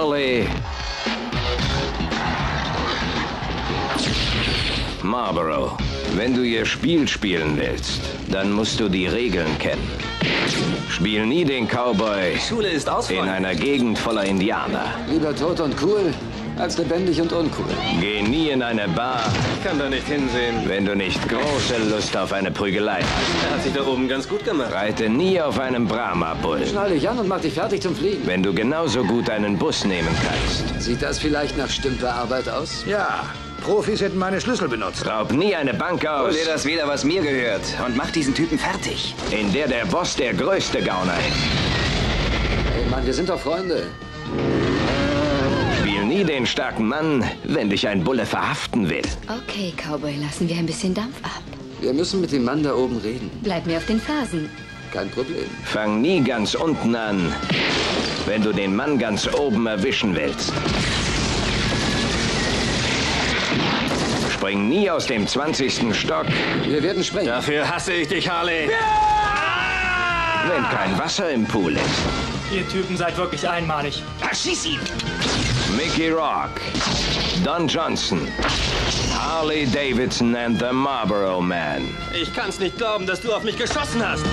Harley Marlboro. Wenn du ihr Spiel spielen willst, dann musst du die Regeln kennen. Spiel nie den Cowboy Schule ist aus, in einer Gegend voller Indianer. Lieber tot und cool, als lebendig und uncool. Geh nie in eine Bar, Ich kann da nicht hinsehen. wenn du nicht große Lust auf eine Prügelei hast. Er hat sich da oben ganz gut gemacht. Reite nie auf einem Brahma-Bull, Schnall dich an und mach dich fertig zum Fliegen. wenn du genauso gut einen Bus nehmen kannst. Sieht das vielleicht nach Stümperarbeit aus? Ja, Profis hätten meine Schlüssel benutzt. Raub nie eine Bank aus, Hol dir das wieder, was mir gehört. Und mach diesen Typen fertig. in der der Boss der größte Gauner ist. Hey Mann, wir sind doch Freunde. Nie den starken Mann, wenn dich ein Bulle verhaften will. Okay, Cowboy, lassen wir ein bisschen Dampf ab. Wir müssen mit dem Mann da oben reden. Bleib mir auf den Fersen. Kein Problem. Fang nie ganz unten an, wenn du den Mann ganz oben erwischen willst. Spring nie aus dem 20. Stock, Wir werden sprechen. Dafür hasse ich dich, Harley. wenn kein Wasser im Pool ist. Ihr Typen seid wirklich einmalig. Schieß ihn! Mickey Rock, Don Johnson, Harley Davidson and the Marlboro Man. Ich kann's nicht glauben, dass du auf mich geschossen hast.